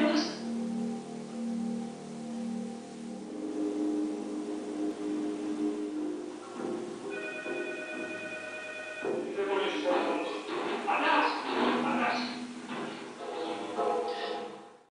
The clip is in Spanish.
Dios.